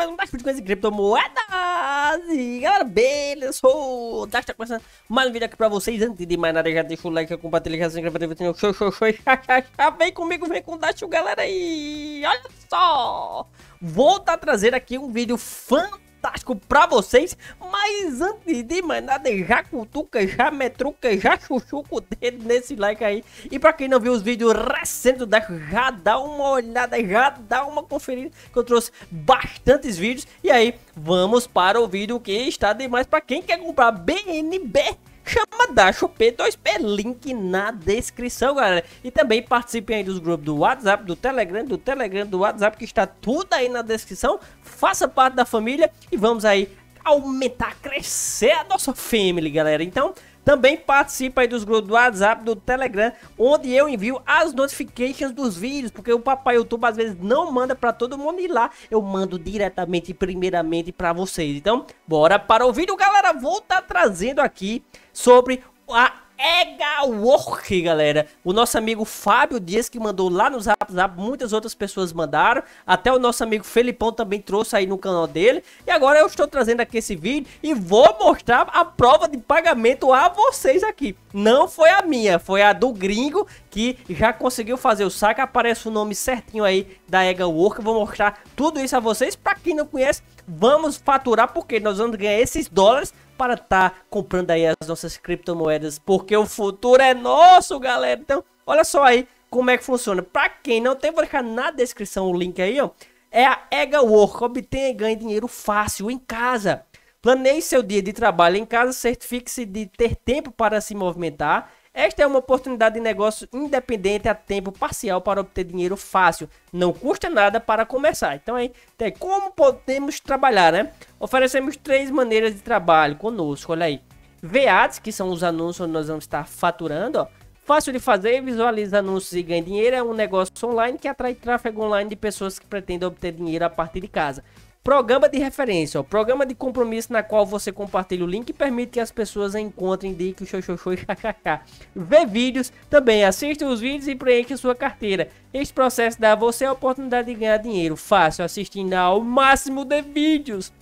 mais um Dash Bitcoins e criptomoedas! E galera, beleza? Sou o Dash, tá começando mais um vídeo aqui pra vocês. Antes de mais nada, já deixa o like, compartilha, já se inscreve no show, show, show, Vem comigo, vem com o Dash, galera aí! Olha só! Vou tá trazendo aqui um vídeo fantástico fantástico pra vocês. Mas antes de mais nada, já cutuca, já metruca, já chuchuca o dedo nesse like aí. E pra quem não viu os vídeos recentes da já dá uma olhada, já dá uma conferida, que eu trouxe bastantes vídeos. E aí, vamos para o vídeo que está demais pra quem quer comprar BNB chama da P2P, link na descrição, galera. E também participem aí dos grupos do WhatsApp, do Telegram, do Telegram, do WhatsApp, que está tudo aí na descrição. Faça parte da família e vamos aí aumentar, crescer a nossa family, galera. Então, também participa aí dos grupos do WhatsApp, do Telegram, onde eu envio as notifications dos vídeos, porque o papai YouTube às vezes não manda para todo mundo ir lá, eu mando diretamente, primeiramente para vocês. Então, bora para o vídeo, galera. Vou estar tá trazendo aqui sobre a Ega Work, galera. O nosso amigo Fábio Dias que mandou lá no Zap Zap, muitas outras pessoas mandaram. Até o nosso amigo Felipão também trouxe aí no canal dele. E agora eu estou trazendo aqui esse vídeo e vou mostrar a prova de pagamento a vocês aqui. Não foi a minha, foi a do gringo que já conseguiu fazer o saque. Aparece o nome certinho aí da Ega Work. vou mostrar tudo isso a vocês. Para quem não conhece, vamos faturar porque nós vamos ganhar esses dólares para estar tá comprando aí as nossas criptomoedas, porque o futuro é nosso, galera. Então, olha só aí como é que funciona. Para quem não tem, vou deixar na descrição o link aí, ó. É a Ega Work, obtenha e ganhe dinheiro fácil em casa. Planeie seu dia de trabalho em casa, certifique-se de ter tempo para se movimentar esta é uma oportunidade de negócio independente a tempo parcial para obter dinheiro fácil. Não custa nada para começar. Então aí tem como podemos trabalhar, né? Oferecemos três maneiras de trabalho conosco, olha aí. VADs, que são os anúncios onde nós vamos estar faturando, ó. Fácil de fazer, visualiza anúncios e ganha dinheiro. É um negócio online que atrai tráfego online de pessoas que pretendem obter dinheiro a partir de casa. Programa de referência, ó, programa de compromisso na qual você compartilha o link e permite que as pessoas encontrem, o show, show e kkk. Vê vídeos, também assista os vídeos e preencha sua carteira. Este processo dá a você a oportunidade de ganhar dinheiro fácil assistindo ao máximo de vídeos.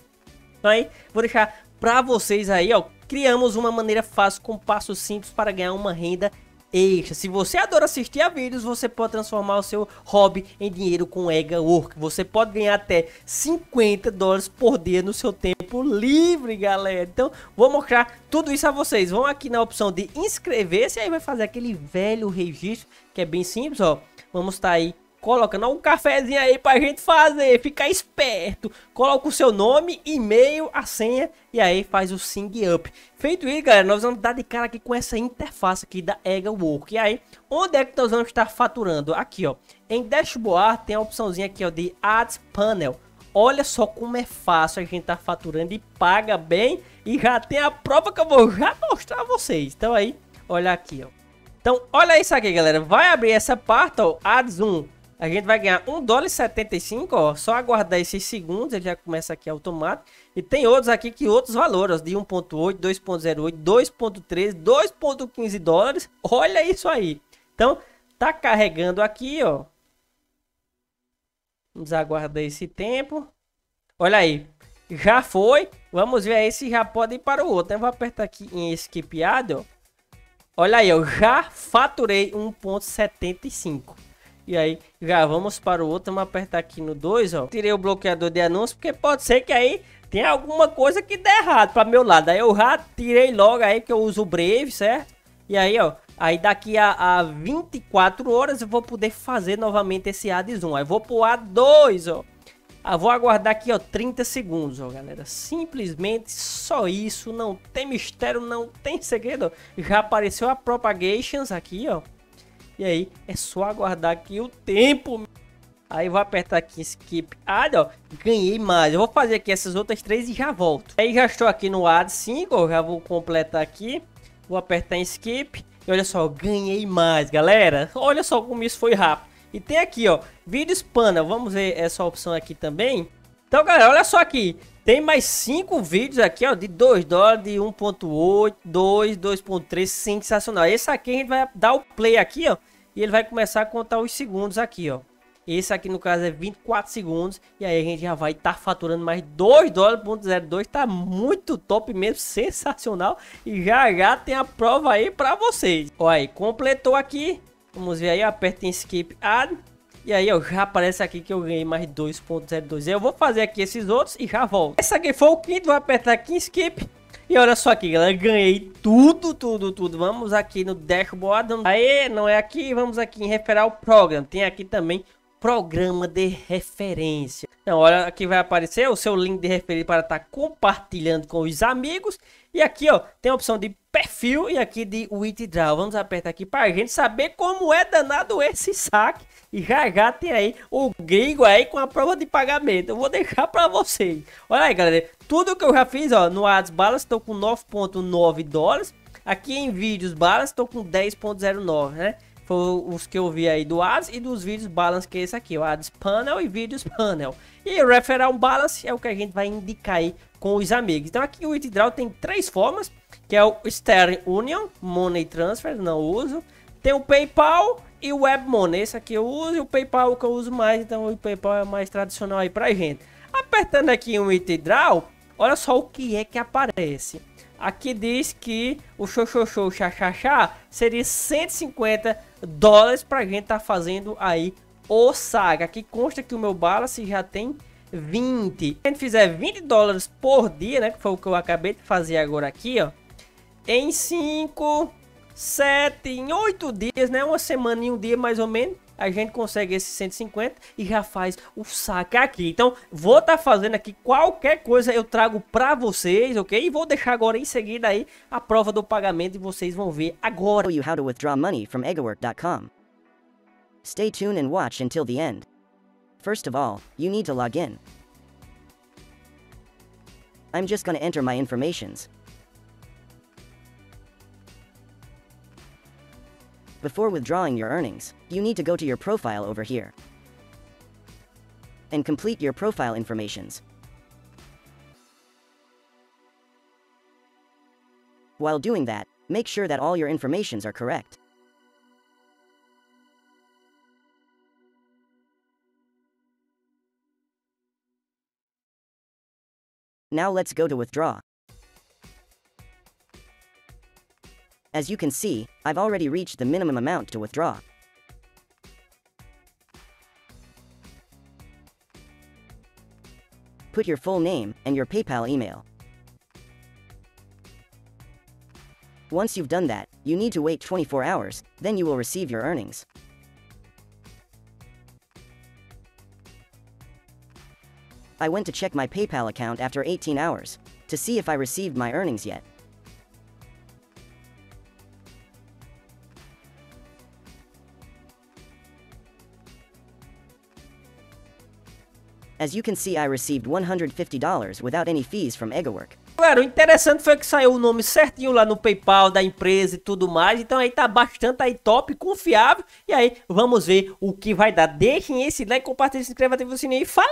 Aí, vou deixar para vocês aí, ó, criamos uma maneira fácil com passos simples para ganhar uma renda extra. Se você adora assistir a vídeos, você pode transformar o seu hobby em dinheiro com Ega Work. Você pode ganhar até 50 dólares por dia no seu tempo livre, galera. Então, vou mostrar tudo isso a vocês. Vão aqui na opção de inscrever-se, aí vai fazer aquele velho registro, que é bem simples, ó. Vamos estar tá aí colocando um cafezinho aí pra gente fazer, ficar esperto. Coloca o seu nome, e-mail, a senha e aí faz o sing up. Feito isso, galera, nós vamos dar de cara aqui com essa interface aqui da Ega Work. E aí, onde é que nós vamos estar faturando? Aqui, ó. Em Dashboard tem a opçãozinha aqui, ó, de Ads Panel. Olha só como é fácil a gente tá faturando e paga bem. E já tem a prova que eu vou já mostrar a vocês. Então aí, olha aqui, ó. Então, olha isso aqui, galera. Vai abrir essa parte, ó, Ads 1 a gente vai ganhar 1 dólar e 75, ó. Só aguardar esses segundos, ele já começa aqui automático. E tem outros aqui que outros valores, ó, de 1.8, 2.08, 2.13, 2.15 dólares. Olha isso aí. Então, tá carregando aqui, ó. Vamos aguardar esse tempo. Olha aí. Já foi. Vamos ver aí se já pode ir para o outro. Eu vou apertar aqui em Skip Ad, ó. Olha aí, eu já faturei 1.75. E aí, já vamos para o outro. Vamos apertar aqui no 2, ó. Tirei o bloqueador de anúncio, porque pode ser que aí tem alguma coisa que dê errado para meu lado. Aí eu já tirei logo aí, que eu uso o Brave, certo? E aí, ó. Aí daqui a, a 24 horas eu vou poder fazer novamente esse ADS 1. Aí vou pro A2, ó. Ah, vou aguardar aqui, ó, 30 segundos, ó, galera. Simplesmente só isso, não tem mistério, não tem segredo. Já apareceu a Propagations aqui, ó. E aí, é só aguardar aqui o tempo. Aí vou apertar aqui skip. Ah, ó, ganhei mais. Eu vou fazer aqui essas outras três e já volto. Aí já estou aqui no ad 5, já vou completar aqui. Vou apertar em skip. E olha só, ganhei mais, galera. Olha só como isso foi rápido. E tem aqui, ó, vídeos panel. Vamos ver essa opção aqui também. Então, galera, olha só aqui. Tem mais 5 vídeos aqui, ó, de 2 dólares, de 1.8, 2, 2.3, sensacional. Esse aqui a gente vai dar o play aqui, ó, e ele vai começar a contar os segundos aqui, ó. Esse aqui no caso é 24 segundos. E aí a gente já vai estar tá faturando mais 2 dólares, ponto 02. Tá muito top mesmo, sensacional. E já já tem a prova aí pra vocês. Olha aí, completou aqui. Vamos ver aí, aperta em skip ad. E aí, ó, já aparece aqui que eu ganhei mais 2.02. Eu vou fazer aqui esses outros e já volto. Esse aqui foi o quinto, vou apertar aqui em skip. E olha só aqui, galera, ganhei tudo, tudo, tudo. Vamos aqui no dashboard. Aí, não é aqui, vamos aqui em referral program. Tem aqui também programa de referência. Então, olha, aqui vai aparecer o seu link de referência para estar tá compartilhando com os amigos. E aqui, ó, tem a opção de perfil e aqui de withdraw. Vamos apertar aqui para a gente saber como é danado esse saque. E já já tem aí o gringo aí com a prova de pagamento. Eu vou deixar para vocês. Olha aí, galera. Tudo que eu já fiz, ó, no Ads Balance estou com 9.9 dólares. Aqui em vídeos Balance estou com 10.09, né? Foi os que eu vi aí do Ads e dos vídeos Balance, que é esse aqui, o Ads Panel e Vídeos Panel. E o Referral Balance é o que a gente vai indicar aí com os amigos. Então aqui o Withdraw tem três formas, que é o Sterling Union, Money Transfer, não uso. Tem o PayPal e o Web Money. Esse aqui eu uso e o PayPal que eu uso mais, então o PayPal é mais tradicional aí pra gente. Apertando aqui o Withdraw, olha só o que é que aparece. Aqui diz que o show show show seria 150 dólares pra gente tá fazendo aí o saga. Aqui consta que o meu balance já tem 20. Se a gente fizer 20 dólares por dia, né, que foi o que eu acabei de fazer agora aqui, ó. Em 5, 7, em 8 dias, né, uma semana e um dia mais ou menos, a gente consegue esses 150 e já faz o saque aqui. Então, vou estar tá fazendo aqui qualquer coisa eu trago para vocês, ok? E vou deixar agora em seguida aí a prova do pagamento e vocês vão ver agora. you how to withdraw money from egowork.com. Stay tuned and watch until the end. First of all, you need to log in. I'm just gonna enter my informations. Before withdrawing your earnings, you need to go to your profile over here and complete your profile informations. While doing that, make sure that all your informations are correct. Now let's go to withdraw. As you can see, I've already reached the minimum amount to withdraw. Put your full name and your PayPal email. Once you've done that, you need to wait 24 hours, then you will receive your earnings. I went to check my PayPal account after 18 hours, to see if I received my earnings yet. As you can see I received $150 without any fees from EgoWork. Galera, o interessante foi que saiu o nome certinho lá no PayPal da empresa e tudo mais. Então aí tá bastante aí top, confiável. E aí vamos ver o que vai dar. Deixem esse like, compartilhem, se inscreva, ative o sininho e falou!